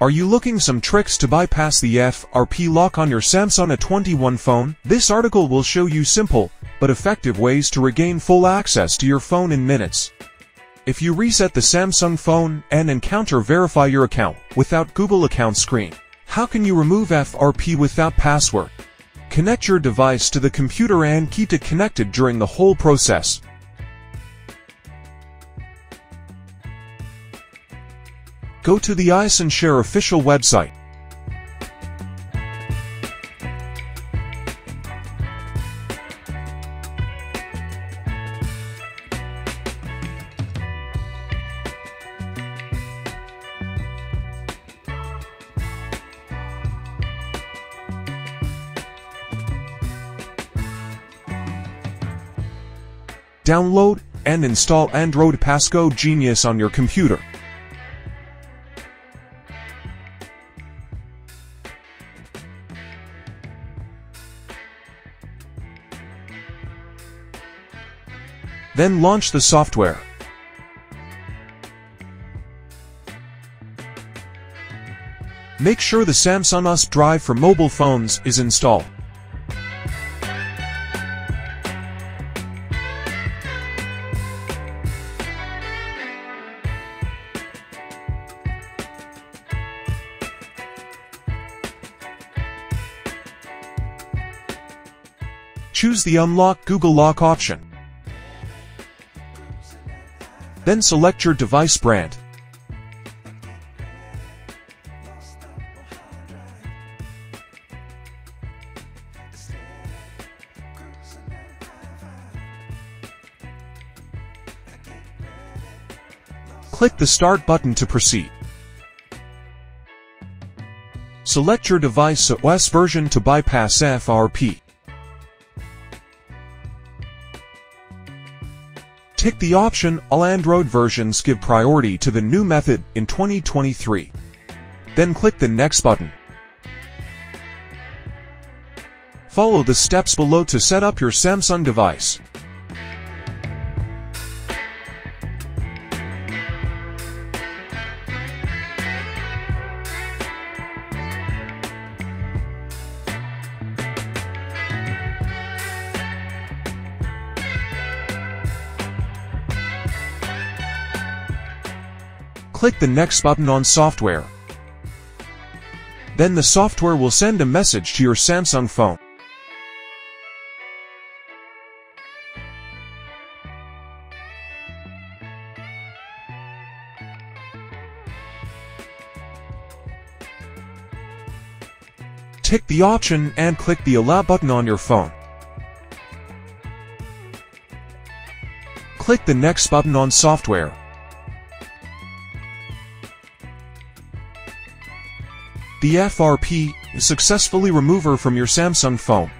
Are you looking some tricks to bypass the FRP lock on your Samsung A21 phone? This article will show you simple, but effective ways to regain full access to your phone in minutes. If you reset the Samsung phone and encounter verify your account without Google account screen, how can you remove FRP without password? Connect your device to the computer and keep it connected during the whole process. Go to the iSunshare official website. Download and install Android Pasco Genius on your computer. Then launch the software. Make sure the Samsung US Drive for mobile phones is installed. Choose the Unlock Google Lock option. Then select your device brand. Click the Start button to proceed. Select your device OS version to bypass FRP. Tick the option All Android versions give priority to the new method in 2023. Then click the Next button. Follow the steps below to set up your Samsung device. Click the Next button on Software. Then the software will send a message to your Samsung phone. Tick the option and click the Allow button on your phone. Click the Next button on Software. The FRP successfully remover from your Samsung phone.